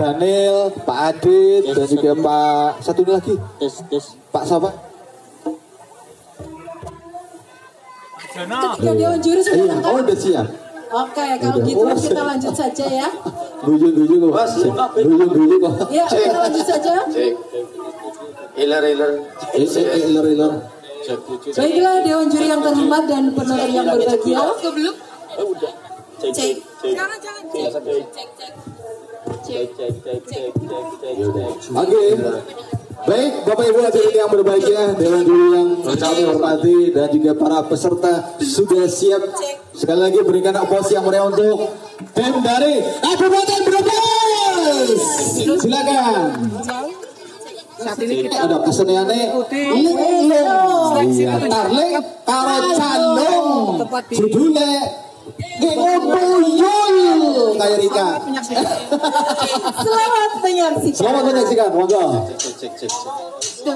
Daniel, Pak Adit, Yes, dan juga satu. Pak satu ini lagi, tes tes Pak siapa? Ketika Juri sudah Iya, oh udah siap. Oke, kalau gitu Oh, kita lanjut saja ya. Guyu guyu kok. Mas, Guyu guyu kok. Ya, kita lanjut saja. Cek. Iler iler. Eh, eh, eh, iler iler. Baiklah Dewan Juri yang terhormat dan penonton yang berbahagia. Sebelum oh udah cek cek cek jangan jangan cek cek cek cek cek cek cek cek cek Oke. Baik, Bapak Ibu hadirin yang berbahagia, Dewan Juri yang kami hormati dan juga para peserta sudah siap. Sekali lagi berikan aplaus yang meriah untuk tim dari Kabupaten Brebes. Silakan. saat ini kita Ada keseniannya. Iya, Tarling karo Candung. Judulnya Ngutuyul kayak Rika. menyaksikan Selamat menyaksikan. Selamat menyaksikan, monggo. cek cek cek Kita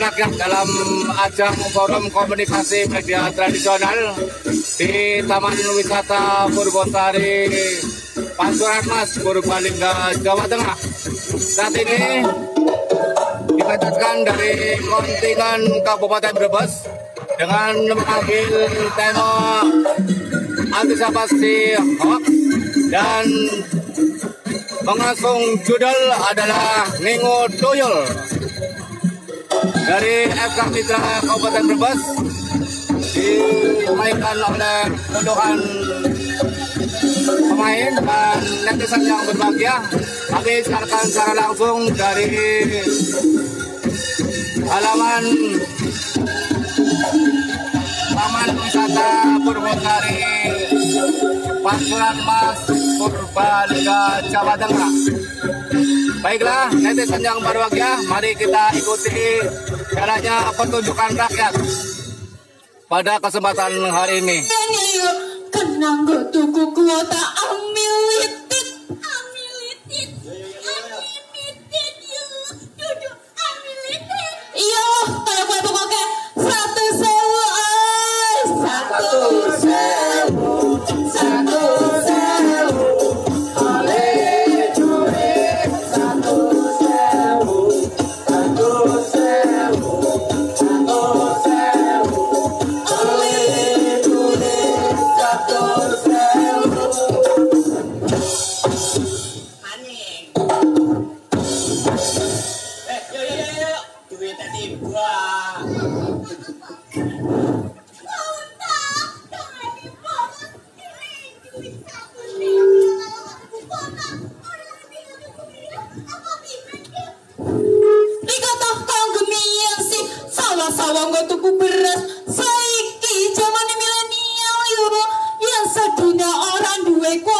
pertunjukan rakyat dalam ajang forum komunikasi media tradisional di Taman Wisata Purwosari Panturan Mas Purbalingga Jawa Tengah. Saat ini dibacakan dari kontingen Kabupaten Brebes dengan mengambil tema antisipasi hoax dan mengusung judul adalah Ningo Tuyul dari FK Mitra Kabupaten Brebes dimainkan oleh puluhan pemain dan netizen yang berbahagia. Kami siarkan secara langsung dari halaman Taman Wisata Purwosari Panturan Mas Purbalingga Jawa Tengah. Baiklah netizen yang berbahagia Mari kita ikuti jalannya pertunjukan rakyat Pada kesempatan hari ini. Kenang tuku kuota Gak tuku beras. Saiki zaman milenial yo. Yang sedina nilai kuota. sama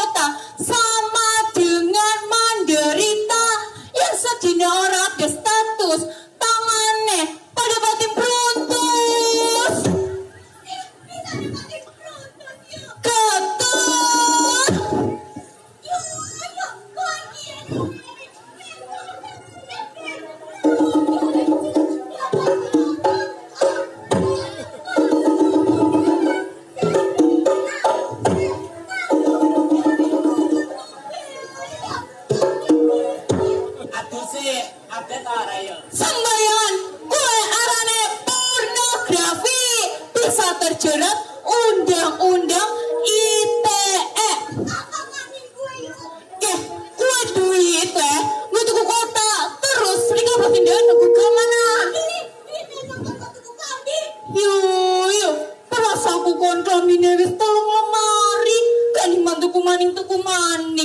maning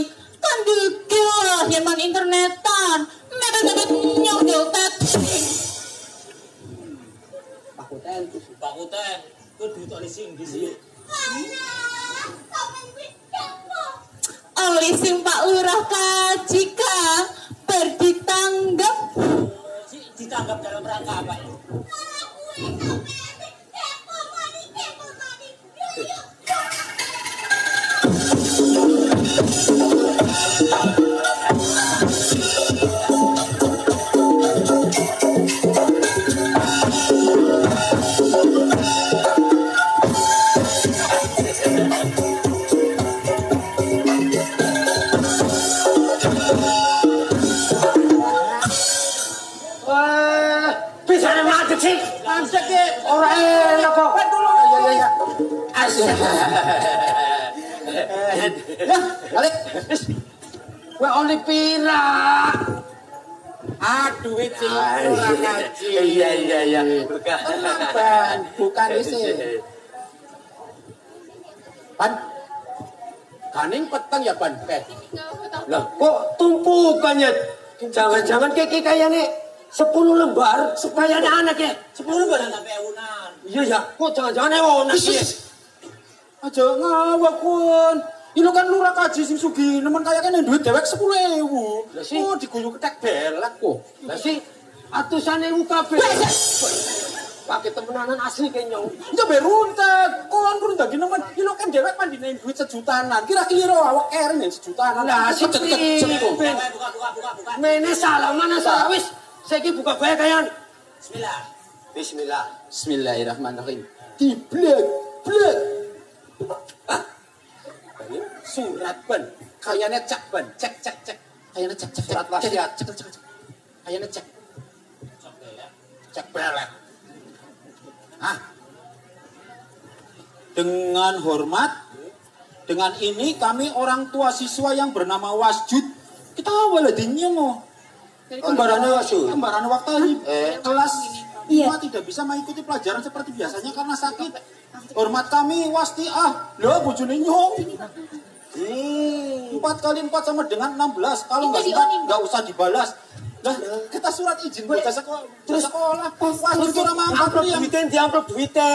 bisa ada macet sih. Macet ke orang enak kok. Iya iya iya. Asik. Ya, balik. Wah, only pira. Aduh, itu orang ngaji. Iya iya iya. Bukan. Bukan, bukan isi. Pan, kaning peteng ya pan. Eh, Lah, kok tumpukannya? Jangan-jangan kiki kayak nih 10 lembar supaya ada anak ya. 10 lembar. Sampai ewunan. Iya ya, kok jangan-jangan ewonas ya. aja ngawak kun. Ini kan lurah kaji sing sugi, nemen kaya kan duit dewek sepuluh ewu. Lah, sih. Oh, diguyu ketek belak kok. Lah sih, atusan ewu kabeh. Pakai temenanan asli kayaknya. Ya beruntek, kon kurun dagi nemen. Ini kan dewek mandine duit sejutanan. Kira-kira awak keren yang sejutanan. Lah, si buka, buka. Mene salah mana salah wis. Saiki buka bae kayan. Bismillah. Bismillah. Bismillahirrahmanirrahim. Diblek, blek. Ini surat ben. Kayaknya cek ben, cek cek cek. Kayaknya cek cek surat wasiat. Cek cek cek. Kayaknya cek cek belek. Ah. Dengan hormat, dengan ini kami orang tua siswa yang bernama Wasjud, kita awalnya dinyo. Kembarannya Wasjud? kembarannya waktu Eh. kelas Iya. lima tidak bisa mengikuti pelajaran seperti biasanya karena sakit. Hormat kami wasti ah, lo bojone nyong. Empat kali empat sama dengan 16 Kalau nggak siap nggak usah dibalas. Lah kita surat izin bocah sekolah. Terus sekolah. Wajib orang mangkat amplop yang duite di amplop duite.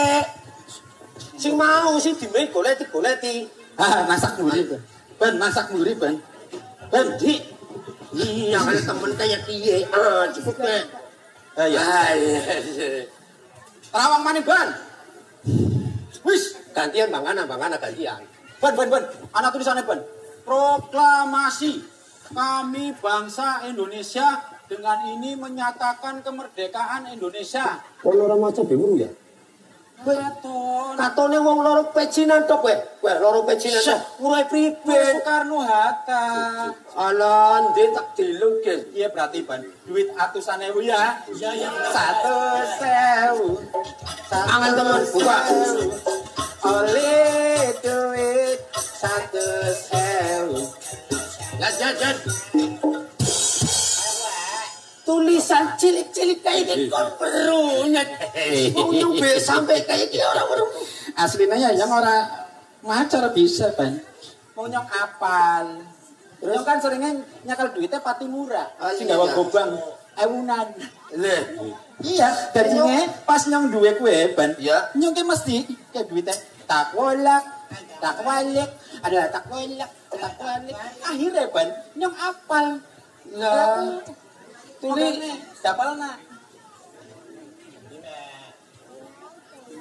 Sing mau sing dimain goleti goleti. Ah, masak muri, Ben. Ben, masak muri, Ben. Ben, di. Iya, kalau temen kayak piye? Ah, cukup deh. Eh, ya. Ah, iya. Terawang mana, Ben? Wis, Gantian mangana, mangana gantian. Ben, Ben, Ben. Anak tulisannya, Ben. Proklamasi. Kami bangsa Indonesia dengan ini menyatakan kemerdekaan Indonesia. Kalau orang maca bingung ya? Katone wong loro pecinan tok kowe. Kowe loro pecinan tok. Murai pribe? Soekarno Hatta. Alah, ndek tak dilung, Gen. Iya berarti ban duit atusan ewu ya. Iya, iya. Satu sewu. Satu Angan teman, buka. Oleh duit satu sewu. Jan, jan, jan. Tulisan cilik-cilik kayak gitu kon perunya. Mau nyampe sampai kayak gitu orang perlu. Aslinya ya yang orang macar bisa ban. Mau nyok apal. Terus kan seringnya nyakal duitnya pati murah. Oh, Sing iya. gawa gobang ewunan. Iya, dadinya pas nyong duwe kue ban. Iya. Nyong ke mesti kayak duitnya tak wolak, tak walik, adalah tak wolak, takwane. Akhirnya ban nyong apal. Lah, Tuli dapal na.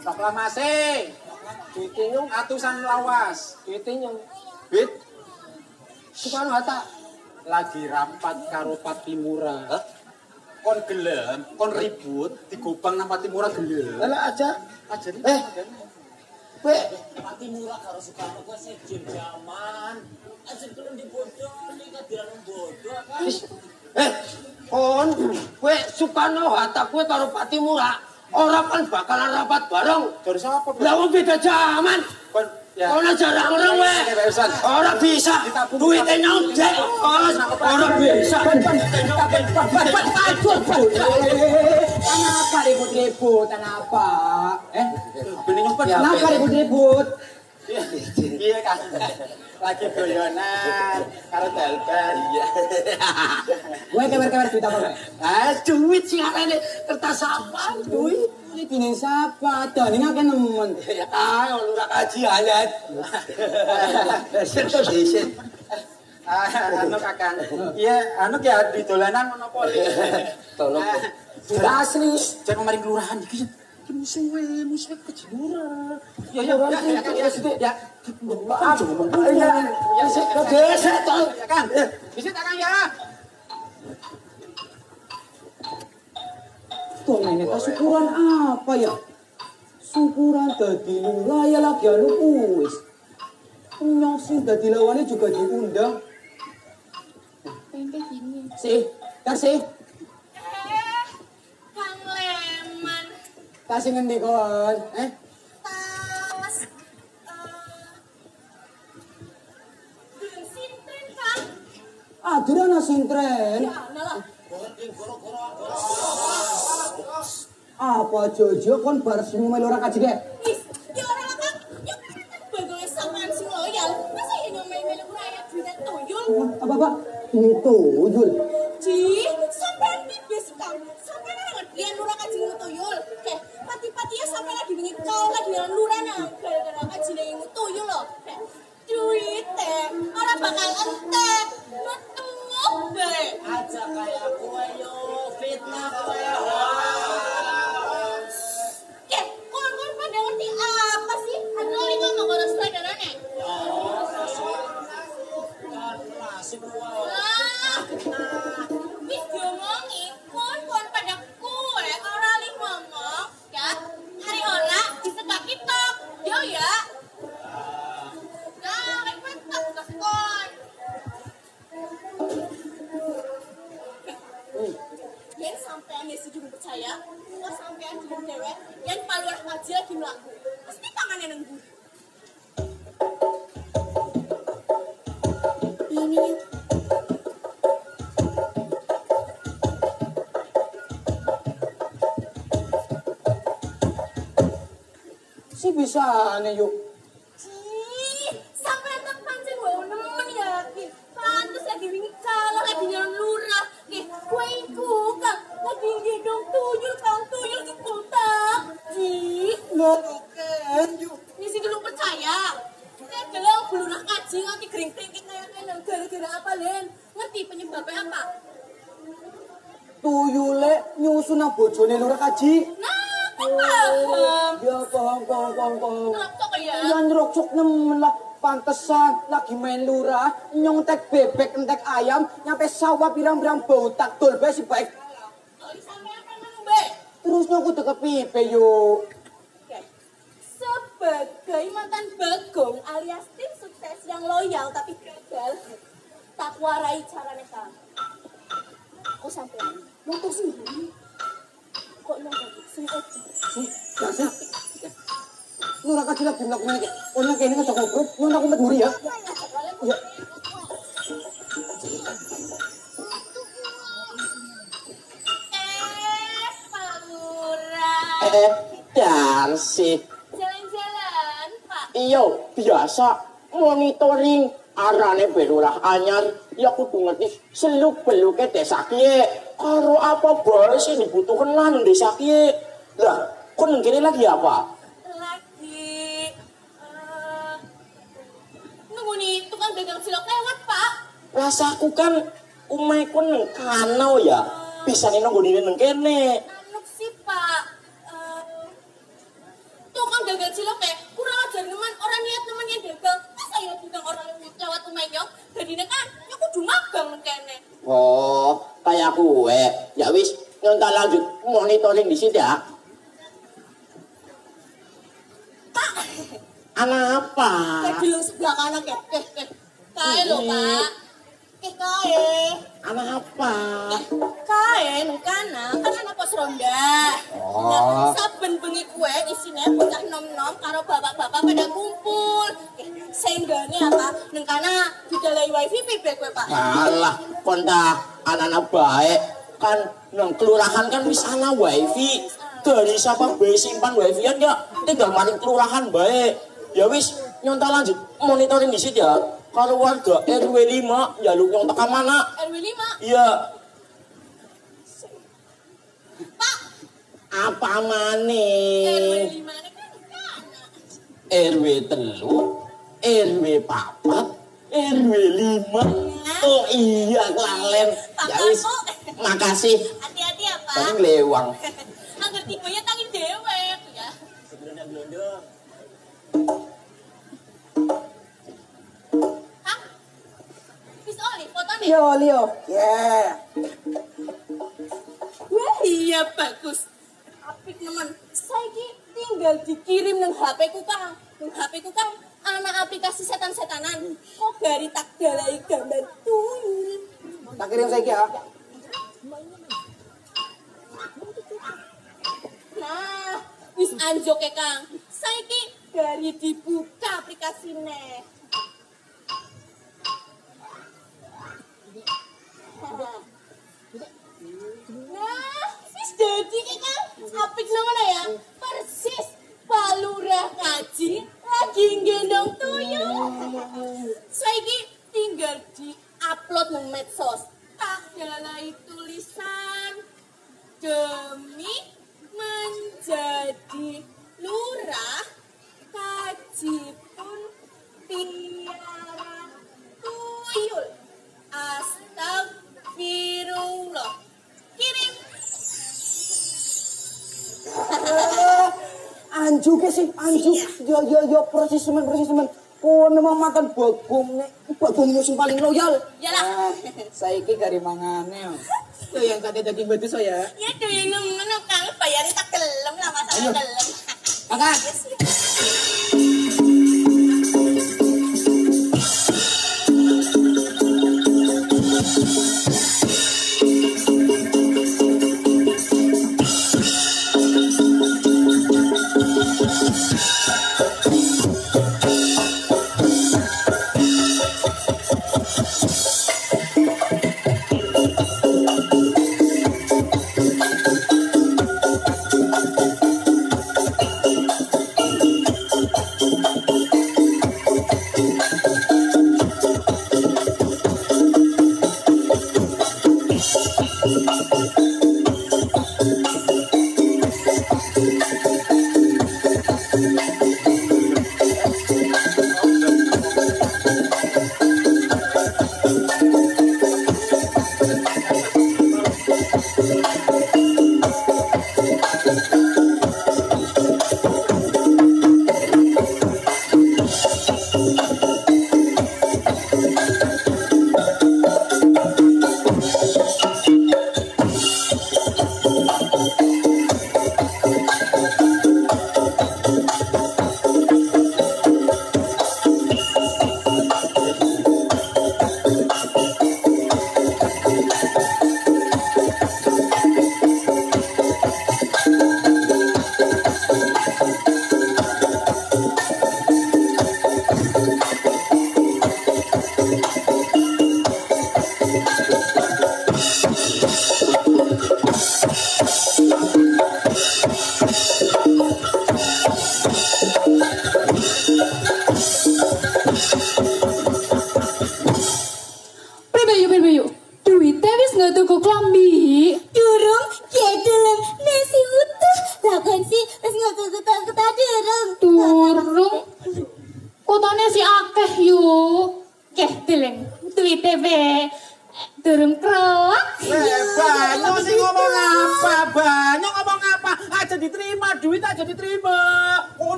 Proklamasi. duitnya nyong, Atusan lawas. duitnya nyong. Bit Soekarno Hatta. lagi rapat karo Patimura. Kon gelem, kon ribut, digobang nang Patimura gelem. Lah aja. Aja nih. Eh. Kowe Patimura karo Soekarno kuwi sejen zaman. Aja kelem dibodoni kadiran bodoh kan. Eh, kon, kowe Soekarno Hatta kowe karo Patimura, ora kan bakalan rapat bareng. Dari siapa, Bro? Lah wong beda zaman. Kon ya. Ora jarang orang we. Ora bisa. Duitnya nyong. Ora bisa. Kenapa ribut-ribut? Kenapa? Eh? Nyopet. Kenapa ribut-ribut? Iya kan. Lagi goyonan karo Delben. Iya. Gue kewer-kewer duit apa gue? Ah, duit sing arene kertas apa? Duit. Ini bini siapa? Dan ini akeh nemen. Ah, lurah kaji alat. Desit to desit. Ah, anu kakang. Iya, anu ya di dolanan monopoli. Tolong. Ah, Duit asli. Jangan kemarin kelurahan iki. Iki musuhe, musuhe kejemura. Ya ya, Orang ya, sih, ya, ya, ya, ya. Maaf. Ya, desit to desit to. Ya kan? Bisa tak Kang ya? Tuh nenek tak syukuran apa ya? Syukuran dadi lurah ya lagi anu kuis. Nyong sing dadi lawannya juga diundang. Sih, tar sih. Eh, Kasih ngendi kon? Eh? Tas. eh, Belum sintren, Kang. Aduh ana sintren. Ya, lah. Apa jojo kon bar sing melu ora kaji deh. Is, ya Kang. Ya kan bagolnya samaan sing loyal. Masa ya nomel-melu rakyat duitnya tuyul? Apa apa? Ini tuyul. Wow. Nih yuk. Ih, sampai tak pancen wae nemen yakin. Pantes lagi wingi kalah lagi nyalan lurah. Nih, kue iku kan lagi gendong tuyul kang yuk. ini sih dulu percaya. Saya gelang belurah kaji nganti kering-kering kayak kena gara-gara apa len? Ngerti penyebabnya apa? Tuyule nyusun bojone lurah kaji. Nah. Ya paham paham paham paham. Kenapa ya? Nemen lah. Pantesan lagi main lurah, nyontek bebek, entek ayam, nyampe sawah pirang-pirang bau tak dol bae si baik. Terus nyokut deket pipe yuk. Oke. Sebagai mantan bagong alias tim sukses yang loyal tapi gagal, tak warai caranya kamu. Aku sampai motor sendiri. Kok sing ojo. Lagi ngobrol, aku met muri ya. Ya. Eh. Eh, dan sih. Jalan-jalan, Pak. Iya, biasa monitoring arane berulah anyar ya kudu ngerti seluk beluke desa kiye karo apa bae sing dibutuhkan nang desa kiye lah kon nang kene lagi apa Lagi eh, nunggu nih tukang dagang cilok lewat, Pak. Rasaku kan umaiku neng kanau ya. Bisa nih nunggu diri neng kene. Anu sih, Pak. Eh, tukang dagang cilok ya, kurang ajar nemen orang niat nemennya dagang. Orang lewat umayong, jadi kan ya kudu magang kene. Oh, kayak kue. Ya wis, nyontak lanjut monitoring di situ ya. Pak, Anak apa? di sebelah kanan ya. Eh, eh. Kae lho, Pak. Eh, kae. Anak apa? Kae nang kana, kan ana pos ronda. Oh. Nah, saben bengi kue isine bocah nom-nom karo bapak-bapak pada kumpul. Senggane apa? Nang kana didalai wifi pibe kue, Pak? Alah, kontak anak-anak baik. Kan nang kelurahan kan wis ana wifi. Dari siapa bae simpan wifi ya tinggal maring kelurahan baik. Ya wis, nyontak lanjut monitoring di situ ya. Kalau warga RW 5 ya lu yang teka mana? RW 5. Iya, Pak, apa RW maning? 5 ini kan kana. RW telu, RW papat, RW lima. Oh iya kelalen. Ya wis, makasih. Hati-hati ya, Pak. Paling lewang. Angger tibanya tangi dewek ya. Hah? Wis oli fotone. Leo, Leo. Yeah. Wah iya bagus. Apik nemen. Saiki tinggal dikirim nang HP ku Kang. Nang HP ku Kang ana aplikasi setan-setanan. Kok gari tak dalai gambar tuyul. Tak kirim saya ya. Nah, wis anjok ya Kang. Saiki dari dibuka aplikasine. Nah, wis jadi Kang. Apik namanya ya. Persis Palurah Kaji lagi gendong tuyul. Saiki tinggal di-upload nang medsos. Tak dalai tulisan demi menjadi lurah kaji pun piara tuyul astagfirullah kirim anjuke sih, anjuk Yo yo yo persis men persis men Kau memang makan bagumnya, bagumnya sing paling loyal. Yalah. saiki ah, saya ini mangane. Itu yang kata tadi batu saya. Ya, itu yang menemukan. Bayarnya tak gelem lah, masalah gelem Makan.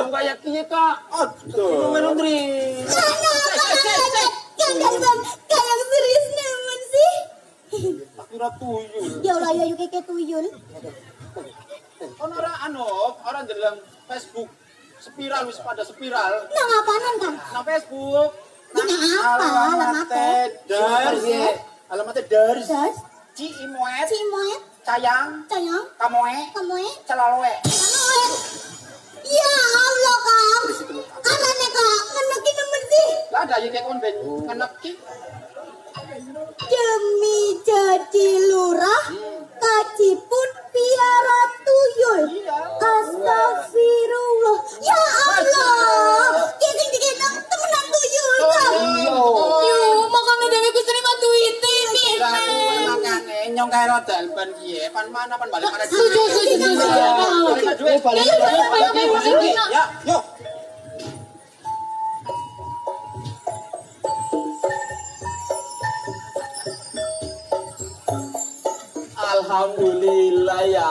Ben nyelondong kaya kiye kak. Aduh. Lu terima. Kalian bang, kalian serius nemen sih? Kira tuyul. Ya Allah ya yuk kayak tuyul. Kon ora anu, orang dalam Facebook spiral wis pada spiral. Nang apaanan kan? Nang Facebook. Nang apa? Alamatnya? Dars. Alamatnya Dars. Terus, Ci Imoet, si Moet, Cayang, sayang, Kamoe, kamu eh, Celaloe. Ya Allah kang, anaknya kak, ngenekin nemen sih. Lah ada yang kayak kon ben ngeneki. Demi jadi lurah, kaji pun piara tuyul. Astagfirullah. Ya Allah, kita kita temenan tuyul kang. Yo, makanya ku terima duwite nih. Alhamdulillah ya.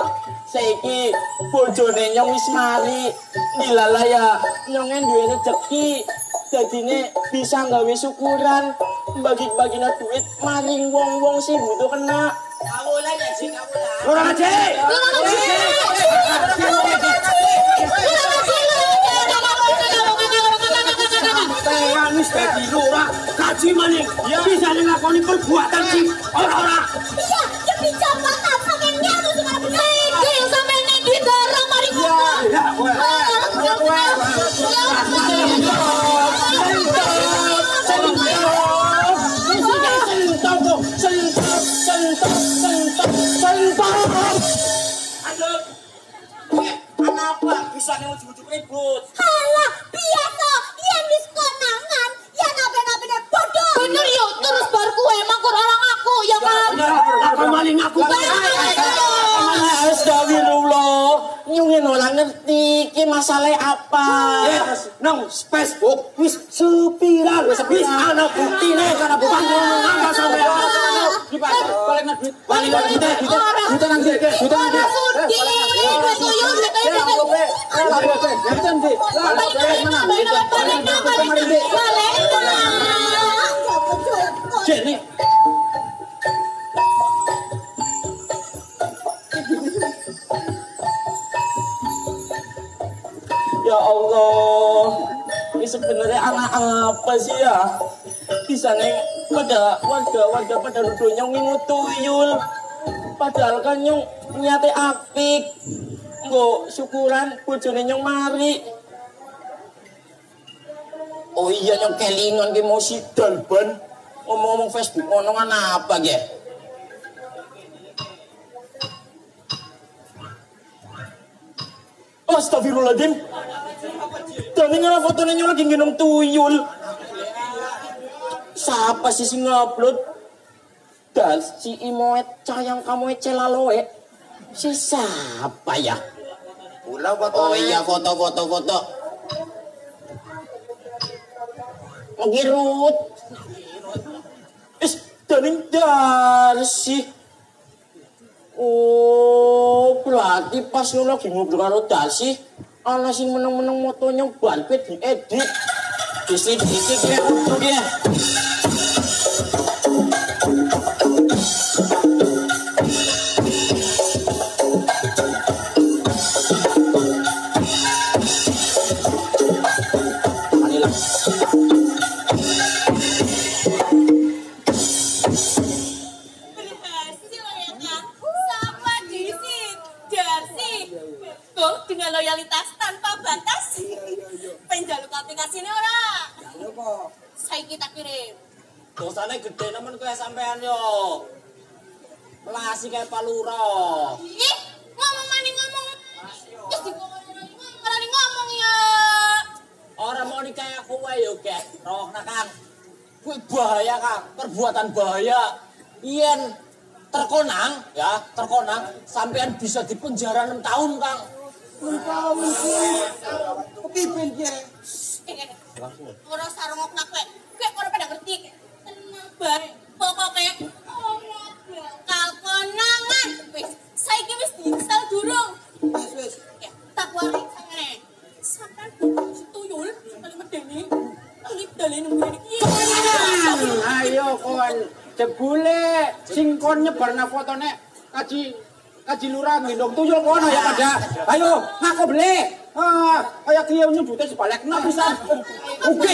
Saiki bojone nyong wis mari. Dilala ya nyong duwe rezeki. Dadine bisa gawe syukuran bagi-bagina duit maring wong-wong sing butuh kena. Kawulan ya, Cik, kawulan. Kurang aja. Tekan wis dadi lurah kaji maning. Bisa nglakoni perbuatan sing ora-ora. Ribut? Halah, biasa. Yang di sekonangan, yang nabe-nabe deh bodoh. Bener yo, terus bar ku emang kok orang aku ya kan. Aku maling aku. Astagfirullah. Nyungin orang ngerti ki masalah apa. Nang Facebook wis sepiral wis ana buktine bukti ngapa sampe balik nang duit balik nang duit duit nang duit duit nang duit Sudi, duit tuyul, duit tuyul, duit Jenny, Ya Allah, ini sebenarnya anak apa sih ya? Di sana pada warga-warga pada nuduh nyong ngingu tuyul. Padahal kan nyong nyate apik. Nggo syukuran bojone nyong mari. Oh iya nyong kelingan ki mau sidal ban. Ngomong-ngomong Facebook ngono kan apa ge? Astagfirullahaladzim. Tadi ngana fotonya lagi nginum tuyul. Siapa sih sing ngupload? Dan si Imoet cayang kamu celaloe. Si siapa ya? Pulau Oh iya foto foto foto. Ngirut. Is daning darsi. Oh, berarti pas lu lagi ngobrol karo Darsi, ana sing meneng-meneng motonya banpet diedit. Isi dikit ya, ya. kene. Dosane gedhe nemen kowe sampean yo. Melasi kae palura. Ih, ngomong maning ngomong. Melasi yo. ngomong ya. Ora mau nikah aku yo, Kek. Rohna Kang. Kuwi bahaya, Kang. Perbuatan bahaya. Yen terkonang ya terkonang sampean bisa dipenjara 6 tahun kang 6 tahun kuwi kepiben ki Ora sarungok nak kowe. Ora pada ngerti. Tenang bae. Pokoke ora bakal konangan. Wis, saiki wis diinstal durung. Wis wis. Tak warik sangene. Sampeyan si tuyul kali medeni. Kali dalene ngene iki. Ayo kon jebule sing kon nyebarna fotone kaji kaji lurah gendong tuyul kono ya pada. Ayo ngaku beli. Ah, kaya kieu nyebute sebalekna pisan. Oke.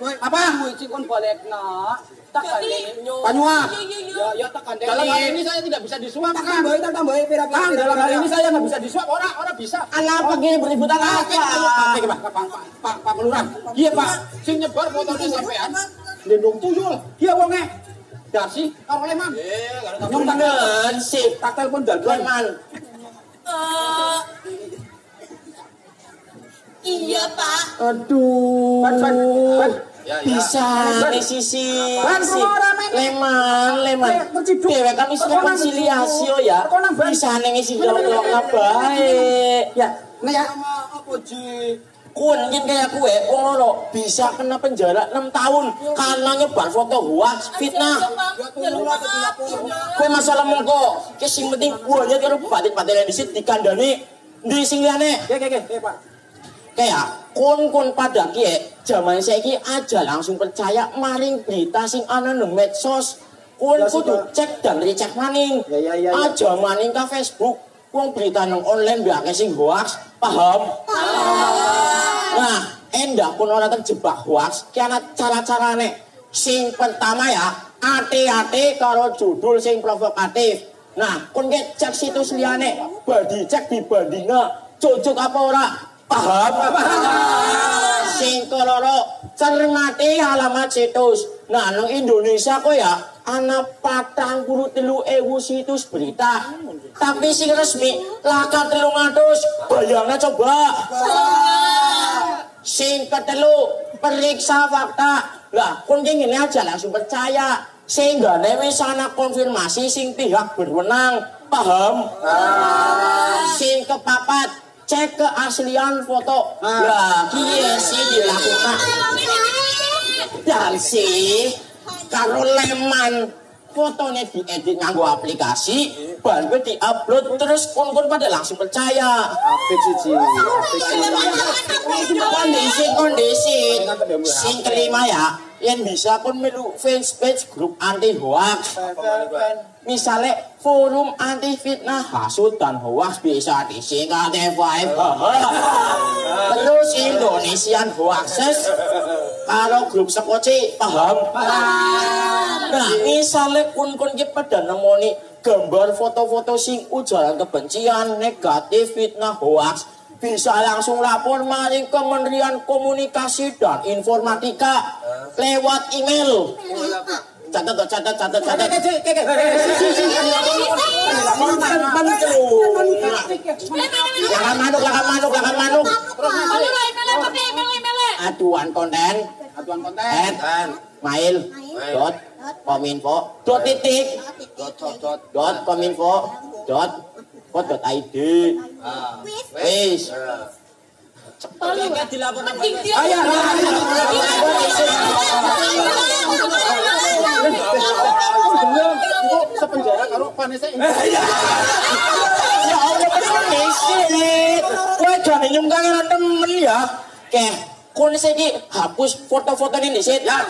Boy. Apa? Kuwi kon balekna. Tak kandeng nyo. Panua. Ya ya tak kandeng. Dalam hal ini saya tidak bisa disuap tak kan. tambah tak tambah pira-pira. Kang, dalam hal ini saya nggak bisa disuap, orang orang bisa. Kenapa gini beributan apa? Pak, Pak, Pak, Pak, Kelurahan. Iya Pak, sing nyebar fotonya sampean. Lindung tuyul, iya wonge. Darsi, karo leman. Nyong tak sih. tak telepon dalban. Preman. Eh Iya, Pak. Aduh. Ban, ban, ban. Bisa nih sisi. Ban, sih. ora, men. Leman, leman. Dewe kami nang- konsiliasi yo ya. Bisa nih ngisi nyolok baik. Ya, nah ya. Apa ji? Kun yen kayak kue, wong loro bisa kena penjara 6 tahun karena nyebar foto hoax, fitnah. Ya. Kue masalah mongko, ke sing penting buahnya karo batit-batit yang disit dikandani di sing liyane. Oke, oke, oke, Pak. Kayak kun-kun pada kie, zaman saiki aja langsung percaya maring berita sing ana nang medsos. Kun Ya, kudu sudah. cek dan recheck maning. Ya, ya, ya, ya. Aja maning ka Facebook. Wong berita nang online biake sing hoax, paham? Nah, endah pun orang terjebak hoax, ki ana cara-carane. Sing pertama ya, hati-hati karo judul sing provokatif. Nah, kon ke cek situs liyane, badi cek dibandingna, cocok apa ora? Paham? Sing keloro, cermati halaman situs. Nah, nang Indonesia kok ya, ana patang puluh telu ewu situs berita. Tapi sing resmi, laka telung atus. Bayangnya coba. Sing ketelu, periksa fakta. Lah, ki ngene aja langsung percaya. Sehingga wis ana konfirmasi sing pihak berwenang. Paham? Sing kepapat, cek keaslian foto. Lah, kiye sih dilakukan? Dan sih, karo leman fotonya diedit nganggo aplikasi, bahan gue diupload terus kon-kon pada langsung percaya. Apik sih, kondisi kondisi. Sing kelima ya yang bisa pun melu fanpage grup anti hoax misalnya forum anti fitnah hasut dan hoax bisa disingkat FYF terus Indonesian Hoaxes kalau grup sekoci paham? Nah misalnya kun-kun kita pada nemoni gambar foto-foto sing ujaran kebencian negatif fitnah hoax bisa langsung lapor maring Kementerian Komunikasi dan Informatika lewat email. Catat, catat, catat, catat. Lakan manuk, lakan manuk, lakan manuk. Aduan konten, Atuan konten. mail, dot, kominfo, dot titik, Dot, dot, dot. kominfo, dot, dot id. Wis. Ayo, Belum, kok sepenjara karo Vanessa ini. Ya Allah, mesit. Kowe jane nyungkang karo temen ya. Keh, kon iki hapus foto-foto ini disit. Ya.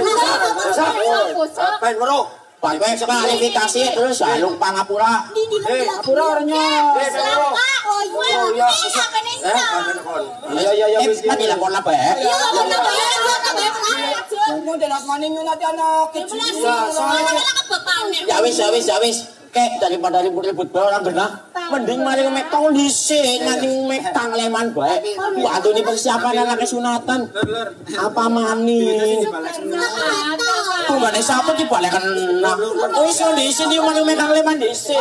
Pak kowe klarifikasi terus. Ya lu pangapura. Eh, apura orangnya. Eh, bro. Oh iya, Iya, iya, iya, Eh, wis, tadi iya. lapor apa ya? Mau delak maning yo nanti anak kecil. Ya? Wis, ya wis, ya wis. Kek daripada ribut-ribut bae orang genah, mending mari mek tong dhisik nganti mek tang leman bae. Waktu ini persiapan anak sunatan. Apa maning? satu mana satu di balik kena. Kan. Oh yo di sini mau megang leman di sini.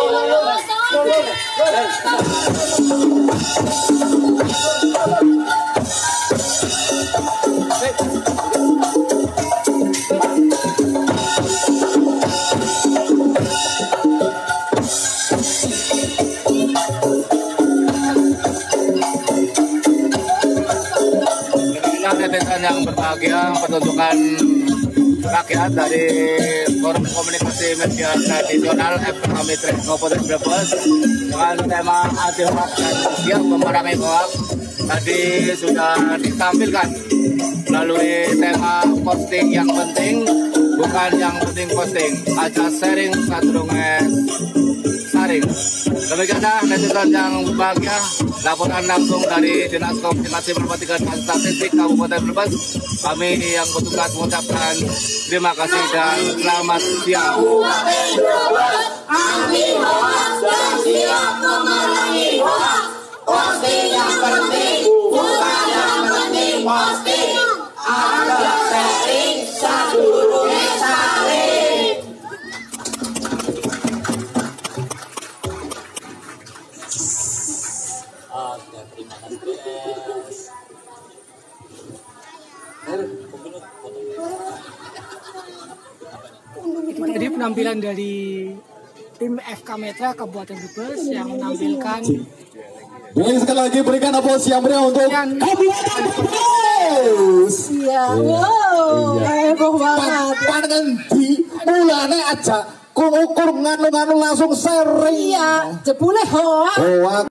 yang berbahagia pertunjukan rakyat dari forum komunikasi media tradisional FKM Mitra Kabupaten Brebes dengan tema hoax dan siap memerangi hoax tadi sudah ditampilkan melalui tema posting yang penting bukan yang penting posting. Aja sharing satu saring demikianlah netizen yang berbahagia laporan langsung dari Dinas Komunikasi Informatika dan Statistik Kabupaten Brebes. Kami yang bertugas mengucapkan terima kasih dan selamat siang tadi penampilan dari tim FK Metra Kabupaten Brebes yang menampilkan Baik sekali lagi berikan aplaus yang meriah untuk Kabupaten Brebes. Iya, wow, heboh banget. Pangan di mulane aja kung ukur nganu-nganu langsung sering. Iya, jebule hoax. Hoax